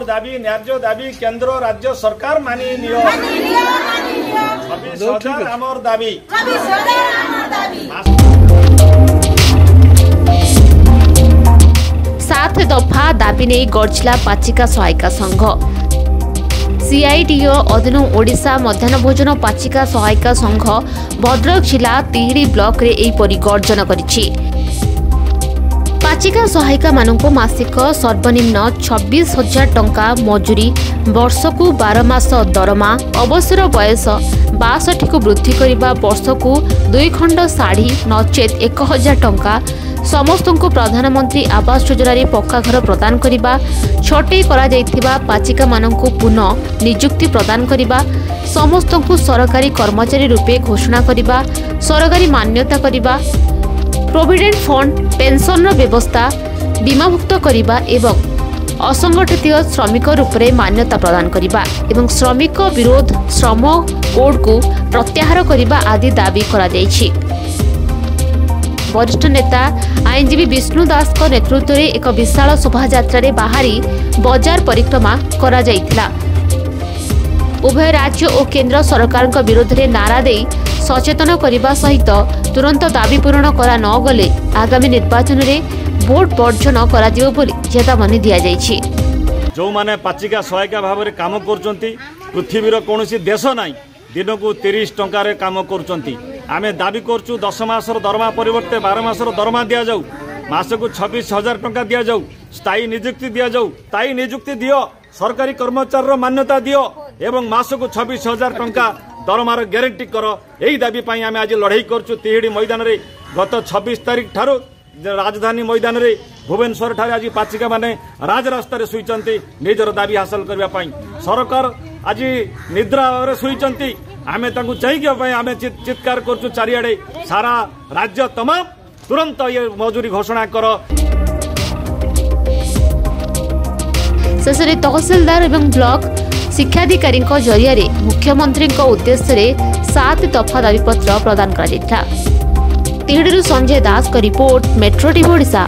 ଦାବି ନ୍ୟାର୍ଯ୍ୟ ଦାବି କେନ୍ଦ୍ର ରାଜ୍ୟ ସରକାର ମାନି ନିଅ। ଆମର ଦାବି। ସାତ ଦଫା ଦାବି ନେଇ ଗର୍ଜିଲା ପାଚିକା ସହାୟିକା ସଂଘ। ସିଆଇଟିଓ ଅଧୀନ ଓଡ଼ିଶା ମଧ୍ୟାହ୍ନ ଭୋଜନ ପାଚିକା ସହାୟିକା ସଂଘ ଭଦ୍ରକ ଜିଲ୍ଲା ତିହିଡ଼ି ବ୍ଲକରେ ଏହିପରି ଗର୍ଜନ କରିଛି। ପାଚିକା ସହାୟିକାମାନଙ୍କୁ ମାସିକ ସର୍ବନିମ୍ନ ଛବିଶ ହଜାର ଟଙ୍କା ମଜୁରୀ ବର୍ଷକୁ ବାର ମାସ ଦରମା ଅବସର ବୟସ ବାଷଠିକୁ ବୃଦ୍ଧି କରିବା ବର୍ଷକୁ ଦୁଇ ଖଣ୍ଡ ଶାଢ଼ୀ ନଚେତ୍ ଏକ ହଜାର ଟଙ୍କା ସମସ୍ତଙ୍କୁ ପ୍ରଧାନମନ୍ତ୍ରୀ ଆବାସ ଯୋଜନାରେ ପକ୍କା ଘର ପ୍ରଦାନ କରିବା ଛଟେଇ କରାଯାଇଥିବା ପାଚିକାମାନଙ୍କୁ ପୁନଃ ନିଯୁକ୍ତି ପ୍ରଦାନ କରିବା ସମସ୍ତଙ୍କୁ ସରକାରୀ କର୍ମଚାରୀ ରୂପେ ଘୋଷଣା କରିବା ସରକାରୀ ମାନ୍ୟତା କରିବା ପ୍ରୋଭିଡେଣ୍ଟ ଫଣ୍ଡ ପେନ୍ସନର ବ୍ୟବସ୍ଥା ବୀମାଭୁକ୍ତ କରିବା ଏବଂ ଅସଂଗଠିତ ଶ୍ରମିକ ରୂପରେ ମାନ୍ୟତା ପ୍ରଦାନ କରିବା ଏବଂ ଶ୍ରମିକ ବିରୋଧ ଶ୍ରମ କୋଡ୍କୁ ପ୍ରତ୍ୟାହାର କରିବା ଆଦି ଦାବି କରାଯାଇଛି। ବରିଷ୍ଠ ନେତା ଆଇନଜୀବୀ ବିଷ୍ଣୁ ଦାସଙ୍କ ନେତୃତ୍ୱରେ ଏକ ବିଶାଳ ଶୋଭାଯାତ୍ରାରେ ବାହାରି ବଜାର ପରିକ୍ରମା କରାଯାଇଥିଲା। ଉଭୟ ରାଜ୍ୟ ଓ କେନ୍ଦ୍ର ସରକାରଙ୍କ ବିରୋଧରେ ନାରା ଦେଇ ସଚେତନ କରିବା ସହିତ ତୁରନ୍ତ ଦାବି ପୂରଣ କରା ନଗଲେ ଆଗାମୀ ନିର୍ବାଚନରେ ଭୋଟ ବର୍ଜନ କରାଯିବ ବୋଲି ଚେତାବନୀ ଦିଆଯାଇଛି। ଯେଉଁମାନେ ପାଚିକା ସହାୟିକା ଭାବରେ କାମ କରୁଛନ୍ତି ପୃଥିବୀର କୌଣସି ଦେଶ ନାହିଁ ଦିନକୁ ତିରିଶ ଟଙ୍କାରେ କାମ କରୁଛନ୍ତି। ଆମେ ଦାବି କରୁଛୁ ଦଶ ମାସର ଦରମା ପରିବର୍ତ୍ତେ ବାର ମାସର ଦରମା ଦିଆଯାଉ ମାସକୁ ଛବିଶ ହଜାର ଟଙ୍କା ଦିଆଯାଉ ସ୍ଥାୟୀ ନିଯୁକ୍ତି ଦିଆଯାଉ ସ୍ଥାୟୀ ନିଯୁକ୍ତି ଦିଅ ସରକାରୀ କର୍ମଚାରୀର ମାନ୍ୟତା ଦିଅ। एवं मासको छब्बिस हजार टा दरमार ग्यारेन्टी गर ए दावि आज लडै गर मैदान गत छब्बिस तारिख ठुलो राजधानी मैदानले भुवेश्वर ठाचिका राजरास्तै सुईच्ने दावी हासल सरकार आज निद्रो सु चितकार चारिआ सारा राज्य तमाम तुरन्त मजुरी घोषणा तहसलदार ଶିକ୍ଷାଧିକାରୀଙ୍କ ଜରିଆରେ ମୁଖ୍ୟମନ୍ତ୍ରୀଙ୍କ ଉଦ୍ଦେଶ୍ୟରେ ସାତ ଦଫା ଦାବିପତ୍ର ପ୍ରଦାନ କରାଯାଇଥିଲା। ତିହିଡ଼ିରୁ ସଞ୍ଜୟ ଦାସଙ୍କ ରିପୋର୍ଟ ମେଟ୍ରୋ ଟିଭି ଓଡ଼ିଶା।